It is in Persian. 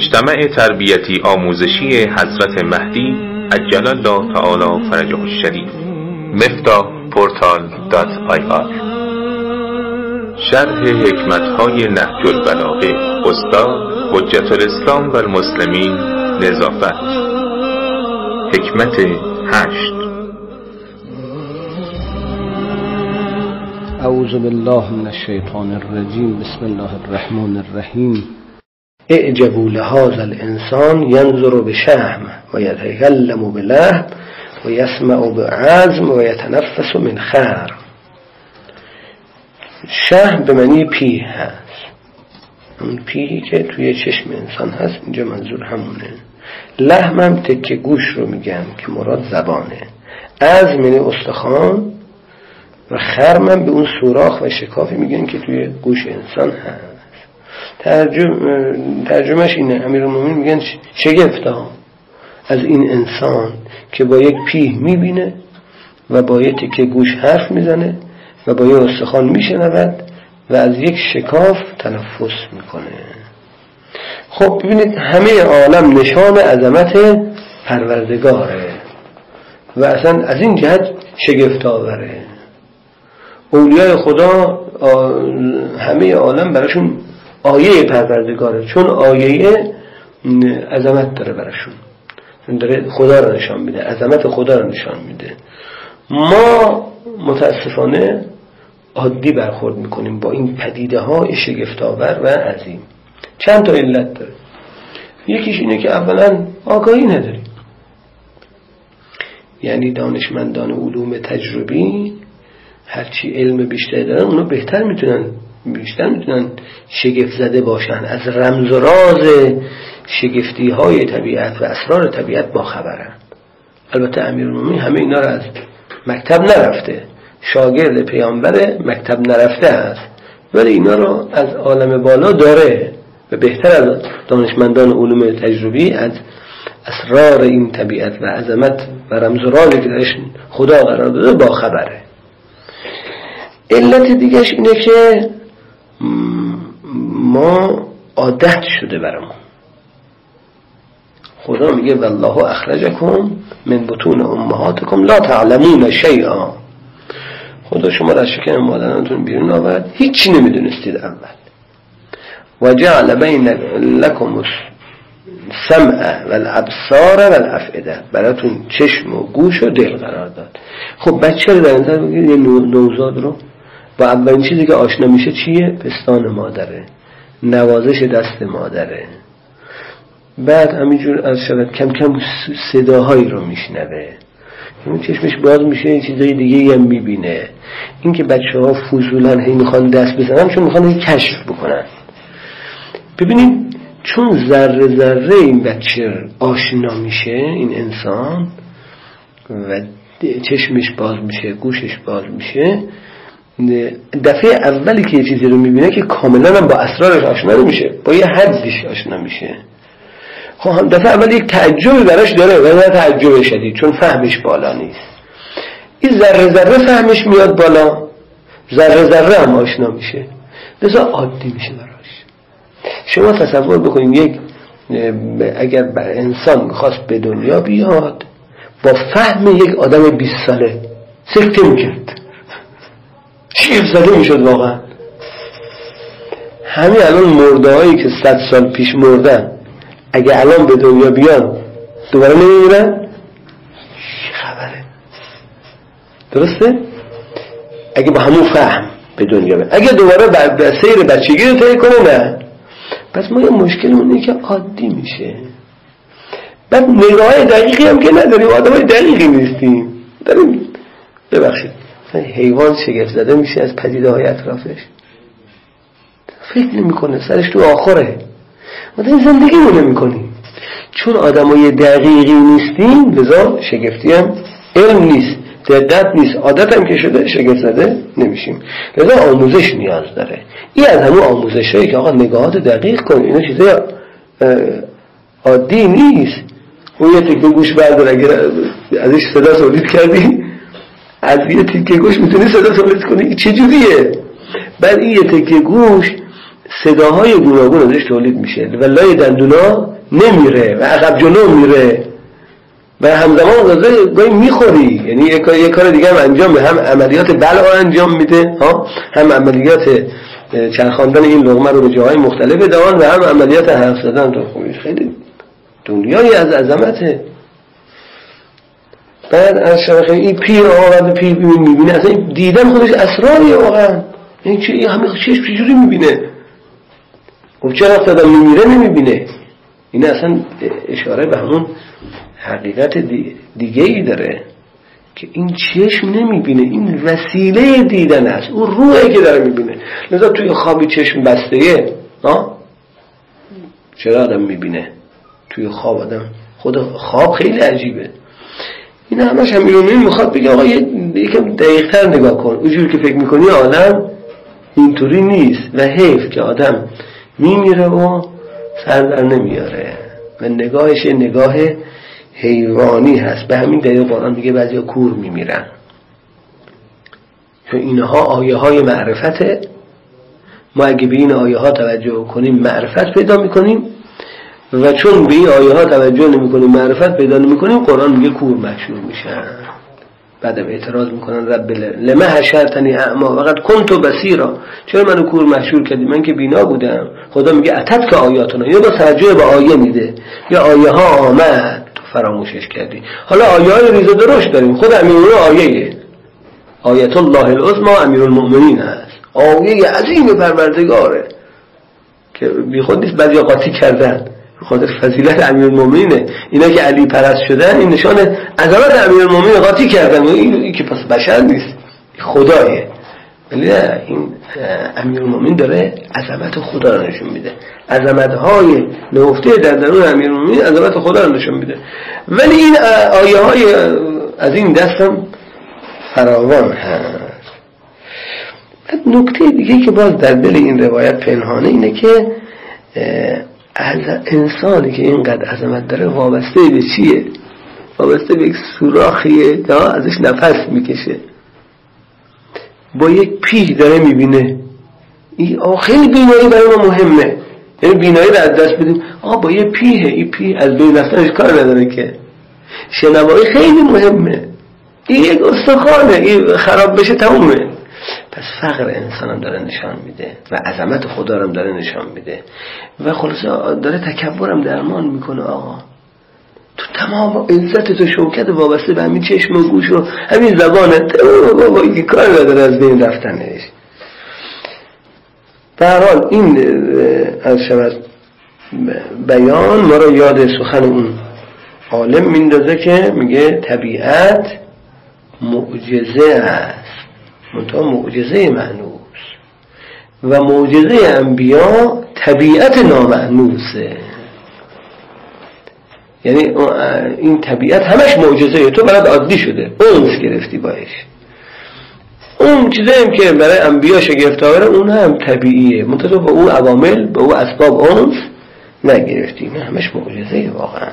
مجتمع تربیتی آموزشی حضرت مهدی عجل الله تعالی فرجه الشریف. مفتاح portal dot IR. شرح حکمت های نهج البلاغه استاد حجت الاسلام و المسلمین نظافت. حکمت هشت. اعوذ بالله من الشیطان الرجیم. بسم الله الرحمن الرحیم. اعجبوا لهذا الانسان ينظر بشهم و یتکلم بلحم و یسمع بعزم و یتنفس من خر شهم به معنی پیه هست. اون پیهی که توی چشم انسان هست اینجا منظور همونه. لحم هم تکه گوش رو میگن که مراد زبانه. از یعنی استخوان و خرمم به اون سوراخ و شکافی میگن که توی گوش انسان هست. ترجم ترجمهش اینه. امیر میگن شگفته ها از این انسان که با یک پیه می‌بینه و با یک تکه گوش حرف می‌زنه و با یک استخوان میشنود و از یک شکاف تنفس می‌کنه. خب ببینید همه عالم نشان عظمت پروردگاره و اصلا از این جهت شگفت آوره. اولیای خدا همه عالم براشون آیه پروردگاره. چون آیه عظمت داره براشون. داره خدا رو نشان میده. عظمت خدا رو نشان میده. ما متاسفانه عادی برخورد می‌کنیم با این پدیده های شگفتآور و عظیم. چند تا علت داره. یکیش اینه که اولا آگاهی نداریم. یعنی دانشمندان علوم تجربی هرچی علم بیشتری دارن اونا بهتر می‌تونن بیشتر می‌تونن شگفت زده باشن. از رمز و راز شگفتی های طبیعت و اسرار طبیعت با خبرن. البته امیر همه اینا رو از مکتب نرفته. شاگرد پیامبر مکتب نرفته است. ولی اینا رو از عالم بالا داره و بهتر از دانشمندان علوم تجربی از اسرار این طبیعت و عظمت و رمز و رازی که درش خدا قرار داده با خبره. علت دیگهش اینه که ما عادت شده برامون. خدا میگه والله اخرجکم من بطون امهاتکم لا تعلمون شیئا. خدا شما را شکم مادرانتون بیرون آورد. هیچی نمی‌دونستید اول. و جعل بین لکم سمع و الابصار و الافعده براتون چشم و گوش و دل قرار داد. خب بچه رو در نظر بگیرید یه نوزاد رو. با اولین چیزی که آشنا میشه چیه؟ پستان مادره. نوازش دست مادره. بعد همینجور از شود کم کم صداهایی رو میشنوه. اون چشمش باز میشه چیزای دیگه هم می‌بینه. این که بچه ها فضولا هی می‌خوان دست بزنن چون می‌خوان کشف بکنن. ببینید چون ذره ذره این بچه آشنا میشه این انسان و چشمش باز میشه گوشش باز میشه دفعه اولی که یه چیزی رو می‌بینه که کاملا هم با اسرارش آشنا نمیشه. با یه حدش آشنا میشه. خب هم دفعه اول یک تعجبی براش داره و نه تعجب شدید چون فهمش بالا نیست. این ذره ذره فهمش میاد بالا. ذره ذره هم آشنا میشه. لذا عادی میشه براش. شما تصور بکنید یک اگر بر انسان می‌خواست به دنیا بیاد با فهم یک آدم 20 ساله سکته می‌کرد. شیف زده می‌شد واقعا. همین الان مرده هایی که صد سال پیش مردن اگه الان به دنیا بیان دوباره نمیمیرن؟ چی خبره؟ درسته؟ اگه با همون فهم به دنیا بیان. اگه دوباره به سیر بچگی رو طی کنه نه. پس ما یه مشکل اینه که عادی میشه. بعد نگاه دقیقی هم که نداریم آدم های دقیقی نیستیم. داریم ببخشید. حیوان شگفت زده میشه از پدیده های اطرافش. فکر نمی‌کنه سرش تو آخره. ما این زندگی رو نمی کنیم چون آدمای دقیقی نیستیم لذا شگفتی هم علم نیست دقت نیست. عادت هم که شده شگفت زده نمیشیم. لذا آموزش نیاز داره. این از همون آموزش هایی که آقا نگاهات دقیق کن. اینا چیزای عادی نیست. اون یه تکه گوش بردار اگر ازش صدا تولید کردی از یه تکه گوش می‌تونی صدا تولید کنی؟ چجوریه بعد این یه تکه گوش صداهای گوناگون ازش تولید میشه و لای دندونا نمیره و عقب جلو میره و همزمان غذا گاهی می‌خوری. یعنی یه کار دیگه هم انجام هم عملیات بلع انجام میده ها؟ هم عملیات چرخاندن این لغمه رو به جاهای مختلف دوان و هم عملیات حرف زدن تو خوبیش خیلی دنیایی از عظمته. بعد از شبخه این پیر آقا پیر می‌بینه. اصلا دیدن خودش اسراری واقعا. این چه همه چشم چجوری می‌بینه؟ خب چرا دادم میمیره نمی‌بینه؟ این اصلا اشاره به همون حقیقت دیگه ای داره که این چشم نمی‌بینه. این وسیله دیدن است. اون روحه که داره می‌بینه. لذا توی خوابی چشم بسته. چرا آدم می‌بینه؟ توی خواب آدم خود خواب خیلی عجیبه. این همش همیرونی می‌خواد بگه آقا یکم دقیقتر نگاه کن. اونجور که فکر می‌کنی آدم اینطوری نیست و حیف که آدم میمیره و سر در نمیاره. و نگاهش نگاه حیوانی هست. به همین دلیل قرآن میگه بعضی کور میمیرن. چون اینها آیه های معرفته. ما اگه به این آیه ها توجه کنیم معرفت پیدا می‌کنیم و چون به این آیه ها توجه نمی کنیم معرفت پیدا نمی کنیم قرآن میگه کور مشهور میشن. بعدم اعتراض می‌کنن رب لما حشرتنی اعما؟ وقت کنتو بسیرا چرا منو کور مشهور کردی؟ من که بینا بودم. خدا میگه اتت که آیاتنا. یا با توجه به آیه میده. یا آیه ها آمد. تو فراموشش کردی. حالا آیه های ریز درشت داریم. خود امیر آیه. آیت الله العظما امیر المؤمنین هست. آیه عظیم پروردگاره. که بی خود نیست بعضی قاطی کردن. خاطر فضیلت امیر المومنینه اینا که علی پرست شدن این نشان عظمت امیر المومنین قاطی کردن. این که پس بشر نیست. خدایه. ولی این امیر المومنین داره عظمت خدا رو نشون میده. عظمت های نهفته در درون امیر المومنین عظمت خدا رو نشون میده. ولی این آیه های از این دستم فراوان هست. نکته دیگه که باز در دل این روایت پنهانه اینه که انسانی که اینقدر عظمت داره وابسته به چیه؟ وابسته به یک سوراخیه یا ازش نفس می‌کشه. با یک پیش داره می‌بینه. این خیلی بینایی برای ما مهمه. یعنی بینایی رو از دست بدیم. آه با یه پیه این پیه از بین رفتنش کار نداره که. شنوایی خیلی مهمه. این یک استخانه این خراب بشه تمومه. پس فقر انسان هم داره نشان میده و عظمت خدا هم داره نشان میده. و خلاصه داره تکبرم درمان می‌کنه آقا. تو تمام عزت تو شوکت وابسته به همین چشم و گوش و همین زبانت بابا این کار نداره از بین رفتنش. به حال این از شود بیان ما رو یاد سخن اون عالم میندازه که میگه طبیعت معجزه است. منتها معجزه معنوس و معجزه انبیا طبیعت نامعنوسه یعنی این طبیعت همش معجزه تو برات عادی شده. اونس گرفتی باش. اون چیزی هم که برای انبیا شگفت‌آوره اون هم طبیعیه. منتها با او عوامل با او اسباب اونس نگرفتی نه همش معجزه واقعا.